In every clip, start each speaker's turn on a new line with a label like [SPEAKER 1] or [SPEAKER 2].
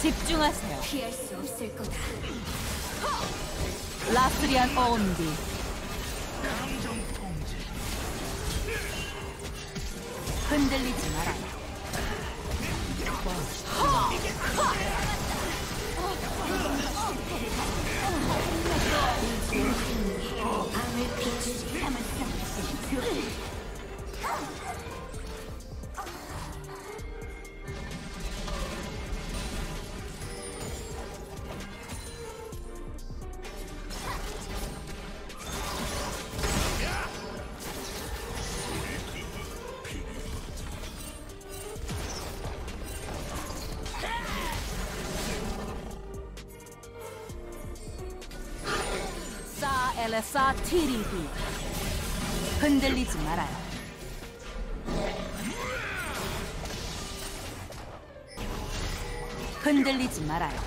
[SPEAKER 1] 집중하세요.
[SPEAKER 2] 피할 수 없을 거다.
[SPEAKER 1] 라스리안 온디. 흔들리지 말아요.
[SPEAKER 2] 밤을 비추지 삼았어.
[SPEAKER 1] 사 엘레사 티리비. 흔들리지 말아요. 흔들리지 말아요.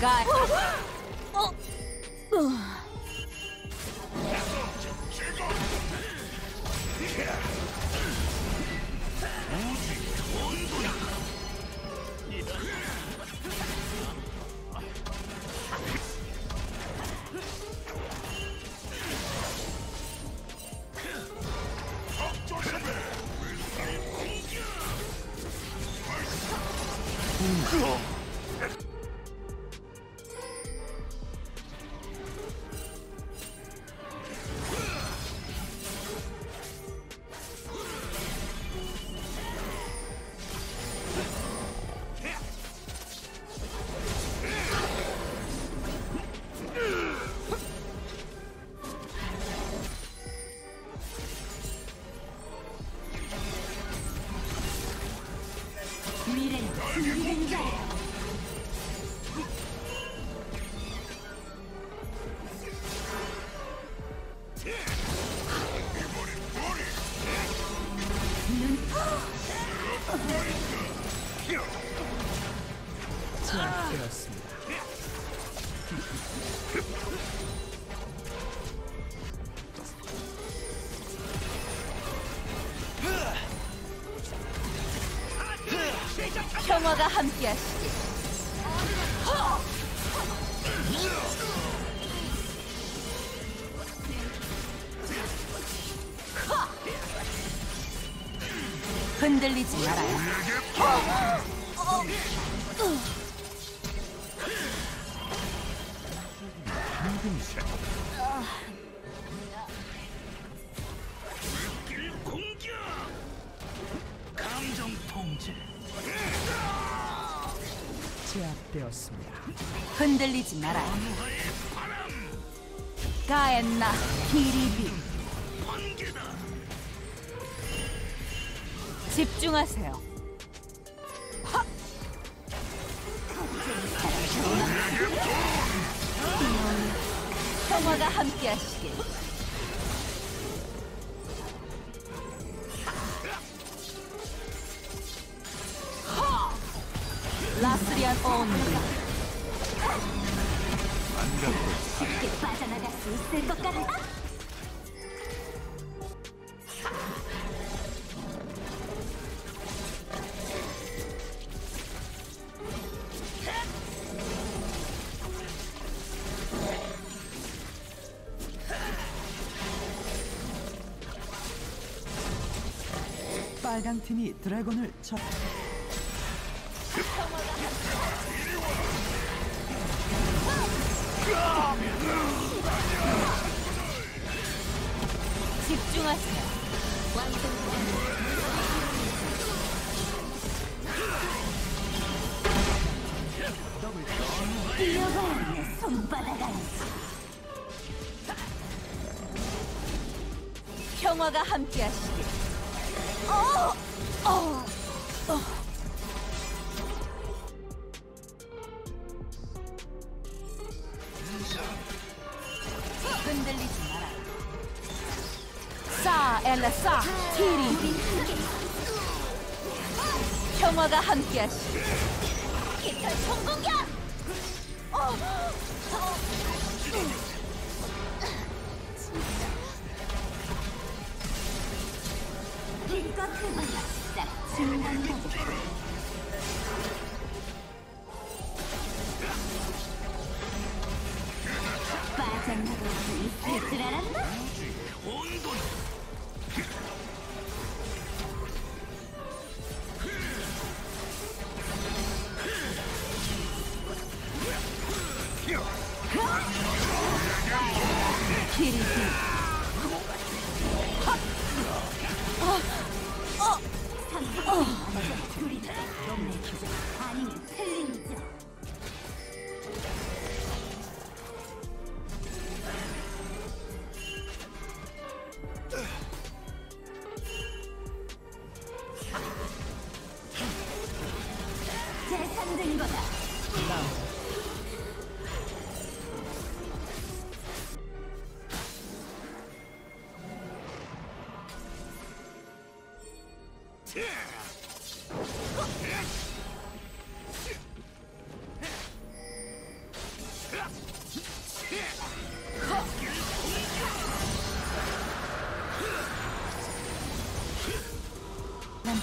[SPEAKER 1] 가.
[SPEAKER 2] Oh, my God.
[SPEAKER 3] 제압되었습니다.
[SPEAKER 1] 평화가 함께하시길. 흔들리지 말아요.
[SPEAKER 4] 공격! 감정 통제.
[SPEAKER 3] 제압되었습니다.
[SPEAKER 1] 흔들리지 말아요. 가엔나 히리비.
[SPEAKER 4] 번개다.
[SPEAKER 1] 집중하세요. 하! 평화가 함께하시길. 하! 라스리안 온리
[SPEAKER 2] 쉽게 빠져나갈 수 있을 것 같아.
[SPEAKER 3] 빨강 팀이 드래곤을 쳐
[SPEAKER 1] 집중하세요.
[SPEAKER 2] 뛰어가는 손바닥 안
[SPEAKER 1] 평화가 함께하시길. 어! 어! 어! 흔들리지 말아요. 싸 티리비 평화가 함께하시길. 깃털 총공격! 어! 어!
[SPEAKER 2] 싹 중단하겠다. 빠져나갈 수 있을 줄 알았나?
[SPEAKER 4] 혼돈
[SPEAKER 1] 길이
[SPEAKER 3] 한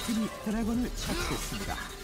[SPEAKER 3] 팀이 드래곤을 처치했습니다.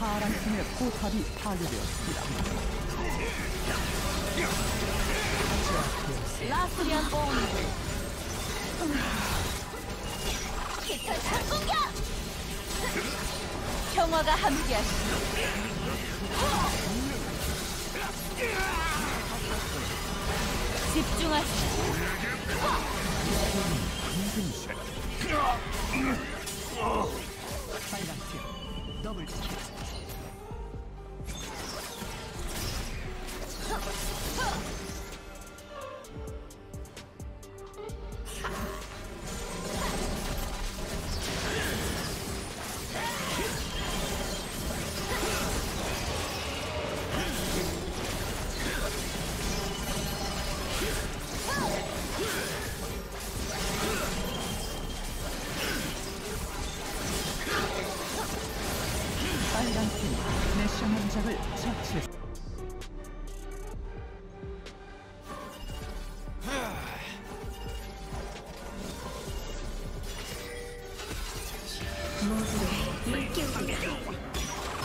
[SPEAKER 3] 파란 팀의 포탑이 파괴되었습니다.
[SPEAKER 1] 라스리안 본드.
[SPEAKER 2] 깃털 상공격!
[SPEAKER 1] 평화가 함께하시길. 집중하시오.
[SPEAKER 3] 빨간 팀 double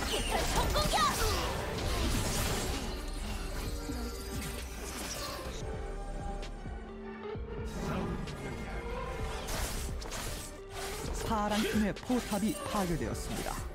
[SPEAKER 2] 깃털 상공격!
[SPEAKER 3] 파란 팀의 포탑이 파괴되었습니다.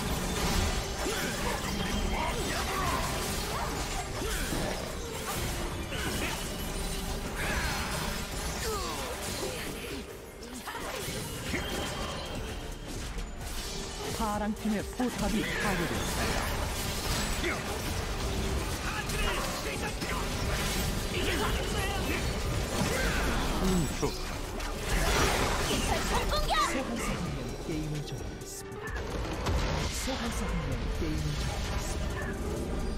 [SPEAKER 3] 파란 팀의 포탑이 파괴되었습니다. 소환사분명 게임을 종료했습니다. 소환사분명 게임을 종료했습니다.